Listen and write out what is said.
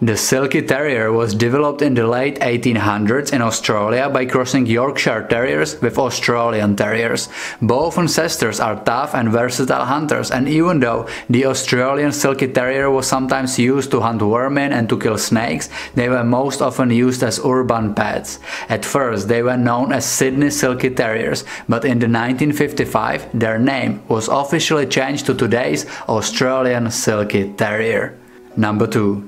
The Silky Terrier was developed in the late 1800s in Australia by crossing Yorkshire Terriers with Australian Terriers. Both ancestors are tough and versatile hunters and even though the Australian Silky Terrier was sometimes used to hunt vermin and to kill snakes, they were most often used as urban pets. At first they were known as Sydney Silky Terriers, but in the 1955 their name was officially changed to today's Australian Silky Terrier. Number 2